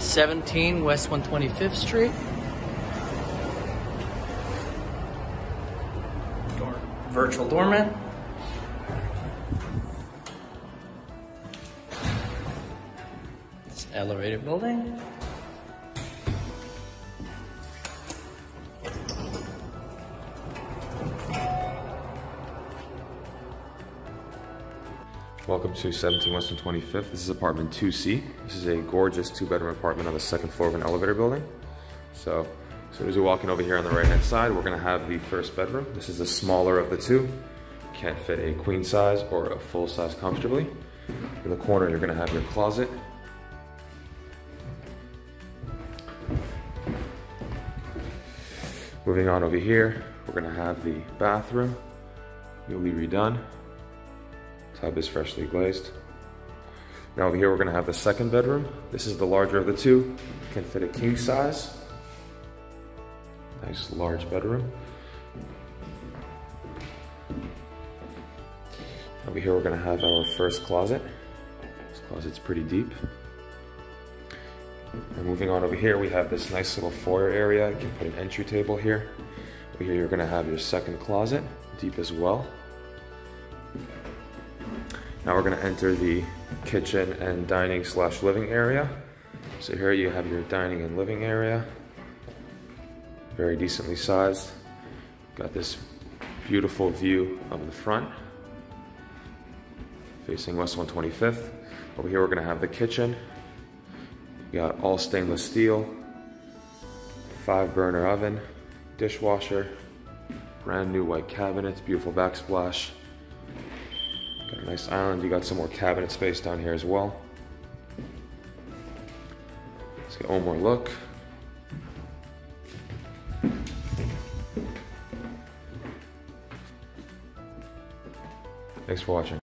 17 West 125th Street. Door, virtual doorman. It's elevated building. Welcome to 17 West 125th. This is apartment 2C. This is a gorgeous two bedroom apartment on the second floor of an elevator building. So, as soon as you're walking over here on the right hand side, we're gonna have the first bedroom. This is the smaller of the two. Can't fit a queen size or a full size comfortably. In the corner, you're gonna have your closet. Moving on over here, we're gonna have the bathroom, newly redone. Tub is freshly glazed. Now over here we're gonna have the second bedroom. This is the larger of the two. Can fit a king size. Nice large bedroom. Over here we're gonna have our first closet. This closet's pretty deep. And moving on over here, we have this nice little foyer area. You can put an entry table here. Over here you're gonna have your second closet, deep as well. Now we're gonna enter the kitchen and dining slash living area. So here you have your dining and living area. Very decently sized. Got this beautiful view of the front. Facing West 125th. Over here we're gonna have the kitchen. Got all stainless steel, five burner oven, dishwasher, brand new white cabinets, beautiful backsplash. Nice island. You got some more cabinet space down here as well. Let's get one more look. Thanks for watching.